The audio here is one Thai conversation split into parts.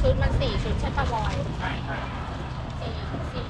ชุดมันสี่ชุดใช่ปะบอยสี่สี่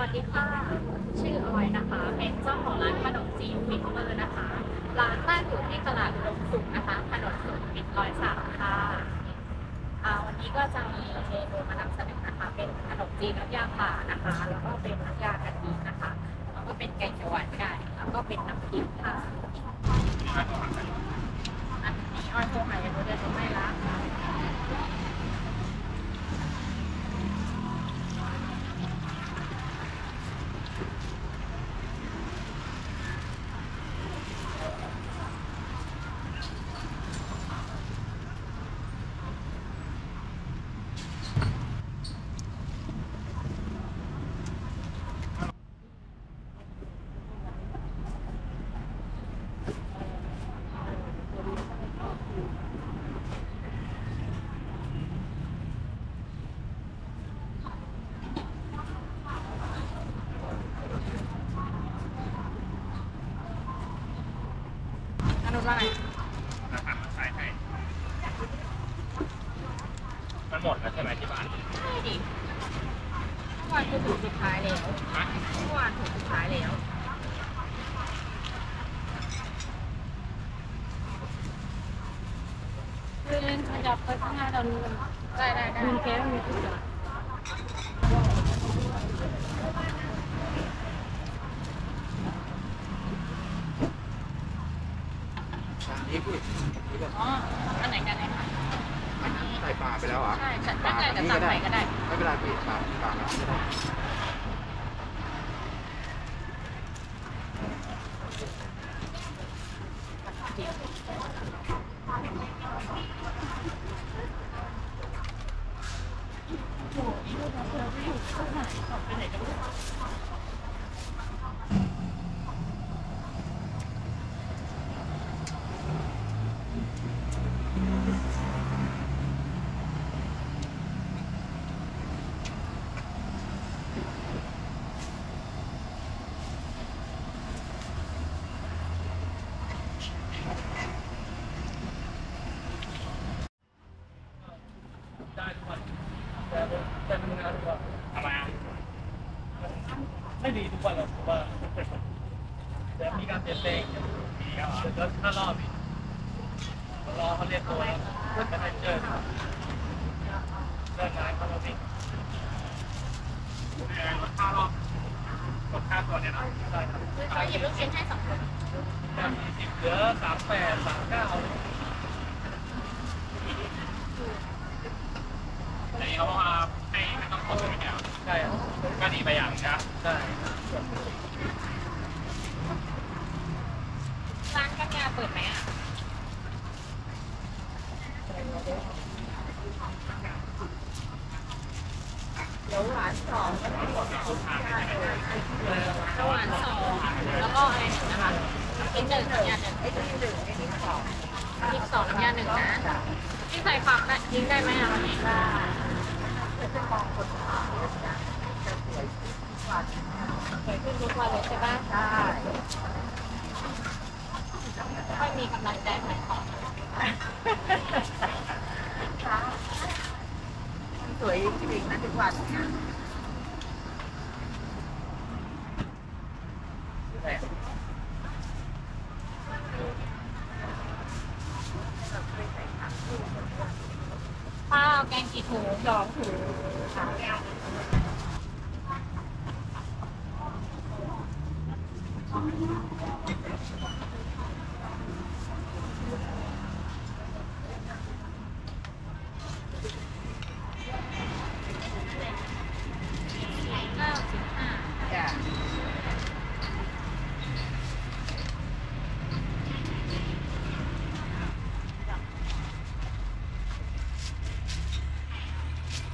วัสดีค่ะ ชื่อออยนะคะ เป็นเจ้าของร้านขนมจีนฟิตเบอร์นะคะ ร้านตั้งอยู่ที่ตลาดอุดมสุขนะคะ ถนนสุขมิตรร้อยสามค่ะอ่าวันนี้ก็จะมีเมนูมานำเสนอนะคะ เป็นขนมจีนน้ำยาป่านะคะ แล้วก็เป็นน้ำยากะทินะคะ แล้วก็เป็นแกงเขียวหวานไก่ แล้วก็เป็นน้ำพริกค่ะ อันนี้ออยโทรหาอย่างโดเดือนไม่ละ อนุ ว่าไงราคามาขายให้ มันหมดแล้วใช่ไหมที่บ้านใช่ดิเมื่อวานคือถุงสุดท้ายแล้วฮะเมื่อวานถุงสุดท้ายแล้วเล่นขยับไปข้างหน้าเราดูกันได้ได้ได้มีแก้วมีทุกอย่าง นี่พี่นี่ก็ อ๋อ อันไหนกันไหนคะ อันนั้นใส่ปลาไป แล้วเหรอะใช่ฉันตั้งใจจะตักใส่ก็ได้ ไม่เป็นไรพี่ปลาปลาแล้วก็ได้ ทำไมอะไม่ดีทุกวันหรอกผมว่าเดี๋ยวมีการเปลี่ยนแปลงมีแล้วเหรเดี๋ยวถ้ารอบอีกรอเขาเรียกตัวแล้วไม่ได้เจอเลิกงานเขาแล้วสิลดค่ารอบลดค่าตัวเนี่ยนะได้ครับคือเขาหยิบลูกชิ้นให้สองคนจากสี่สิบเหลือสามแปดสามเก้าแต่นี้เขาบอกว่าให้ไม่ต้องกดเลยเนี่ย ใช่ครับ ก็ดีไปอย่างนะใช่ร้านกัญญาเปิดไหมอะเดี๋ยวหวานสองแล้วหวานสองแล้วก็อะไรหนึ่งนะคะกินหนึ่งน้ำยาหนึ่งไอ้ที่หนึ่งไอ้ที่สองพริกสองน้ำยาหนึ่งนะที่ใส่ผักได้ทิ้งได้ไหมอะวันนี้ได้ สวยขึ้นทุกวันเลยใช่ปะใช่ค่อยมีกำลังใจขายของสวยจริงนะทุกวัน จ้ะ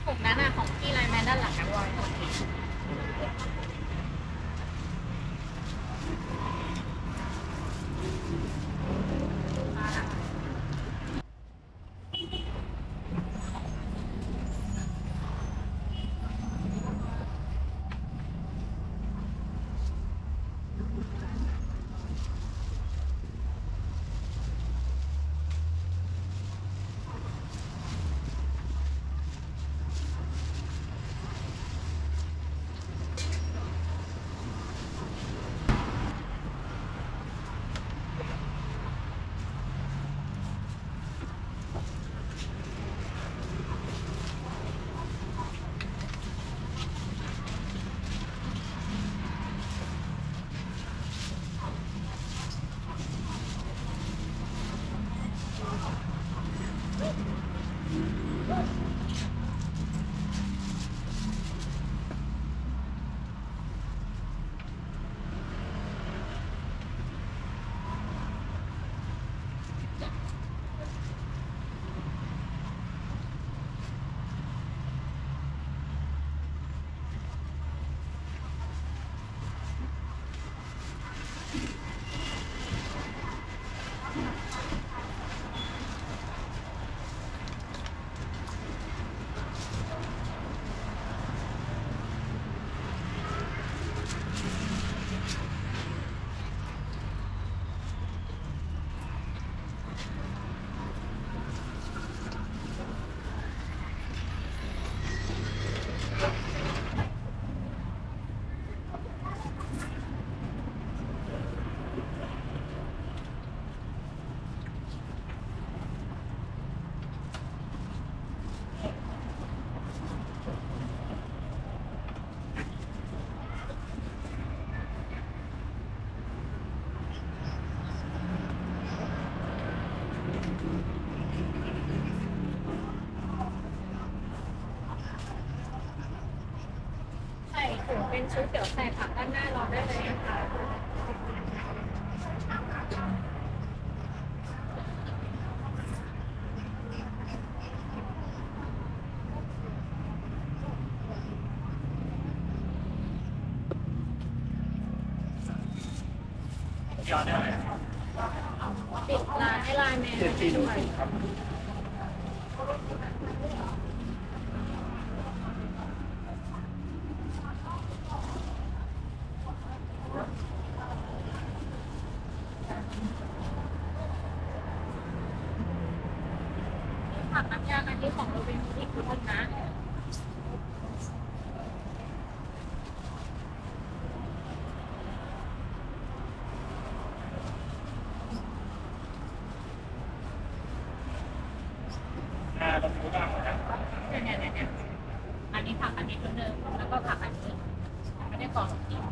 ถุงน้นของพี่ไลแมนด้านหลังกันวอยหม Let's go. เป็นชุดเดี๋ยวใส่ผักด้านหน้ารอได้เลยค่ะยอดได้ไหมปิดร้านให้ไลน์แมนเจ็ดสี่หนึ่งสี่ครับ